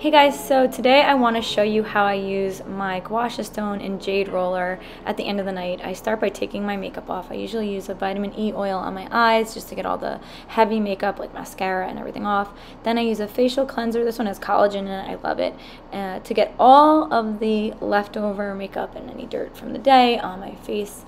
Hey guys, so today I want to show you how I use my Gua Sha Stone and Jade Roller at the end of the night. I start by taking my makeup off. I usually use a vitamin E oil on my eyes just to get all the heavy makeup like mascara and everything off. Then I use a facial cleanser. This one has collagen in it. I love it. Uh, to get all of the leftover makeup and any dirt from the day on my face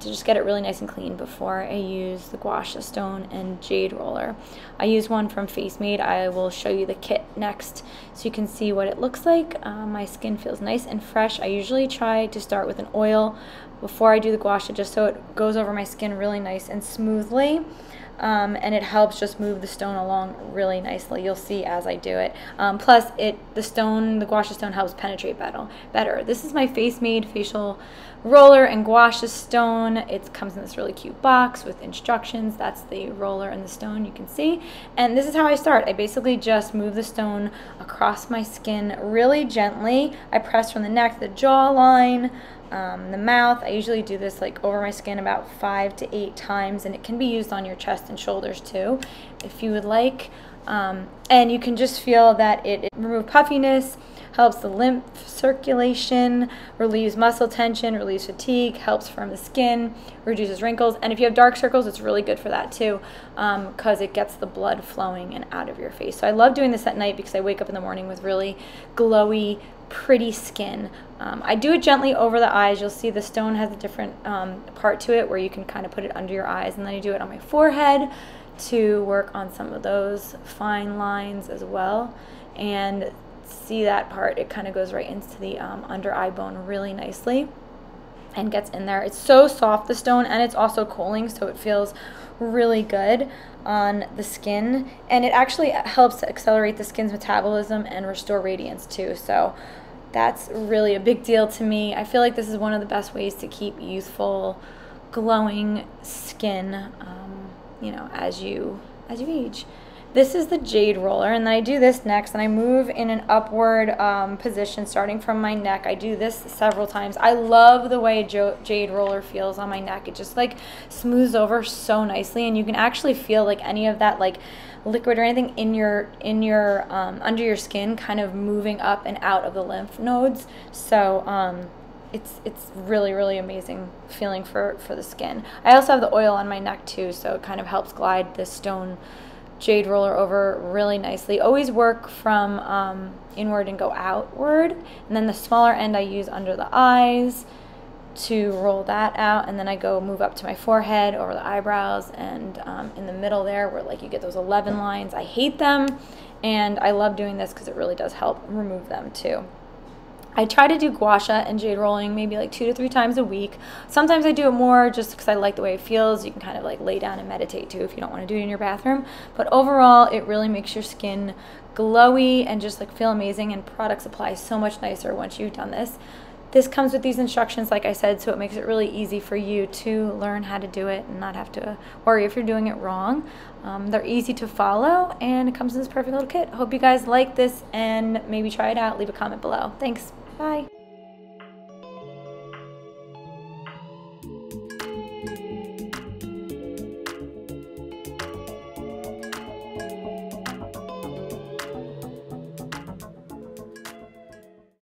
to just get it really nice and clean before I use the Gua Sha Stone and Jade Roller. I use one from Facemade. I will show you the kit next so you can see what it looks like. Uh, my skin feels nice and fresh. I usually try to start with an oil before I do the Gua Sha just so it goes over my skin really nice and smoothly. Um, and it helps just move the stone along really nicely. You'll see as I do it. Um, plus, it the stone, the Gua Sha stone helps penetrate better. Better. This is my Facemade facial roller and Gua Sha stone. It comes in this really cute box with instructions. That's the roller and the stone you can see. And this is how I start. I basically just move the stone across my skin really gently. I press from the neck, the jawline, um, the mouth. I usually do this like over my skin about five to eight times, and it can be used on your chest and shoulders too, if you would like. Um, and you can just feel that it, it removes puffiness, helps the lymph circulation, relieves muscle tension, relieves fatigue, helps firm the skin, reduces wrinkles. And if you have dark circles, it's really good for that too because um, it gets the blood flowing and out of your face. So I love doing this at night because I wake up in the morning with really glowy, pretty skin. Um, I do it gently over the eyes. You'll see the stone has a different um, part to it where you can kind of put it under your eyes. And then I do it on my forehead to work on some of those fine lines as well. And see that part, it kind of goes right into the um, under eye bone really nicely and gets in there. It's so soft, the stone, and it's also cooling, so it feels really good on the skin. And it actually helps accelerate the skin's metabolism and restore radiance too. So that's really a big deal to me. I feel like this is one of the best ways to keep youthful, glowing skin, um, you know, as you as you age. This is the jade roller, and then I do this next, and I move in an upward um, position starting from my neck. I do this several times. I love the way jade roller feels on my neck. It just like smooths over so nicely, and you can actually feel like any of that like liquid or anything in your in your um, under your skin kind of moving up and out of the lymph nodes. So um, it's it's really really amazing feeling for for the skin. I also have the oil on my neck too, so it kind of helps glide the stone jade roller over really nicely. Always work from um, inward and go outward. And then the smaller end I use under the eyes to roll that out. And then I go move up to my forehead, over the eyebrows, and um, in the middle there where like you get those 11 lines. I hate them. And I love doing this because it really does help remove them too. I try to do gua sha and jade rolling maybe like two to three times a week. Sometimes I do it more just because I like the way it feels. You can kind of like lay down and meditate too if you don't want to do it in your bathroom. But overall, it really makes your skin glowy and just like feel amazing and products apply so much nicer once you've done this. This comes with these instructions, like I said, so it makes it really easy for you to learn how to do it and not have to worry if you're doing it wrong. Um, they're easy to follow and it comes in this perfect little kit. Hope you guys like this and maybe try it out. Leave a comment below. Thanks. Bye.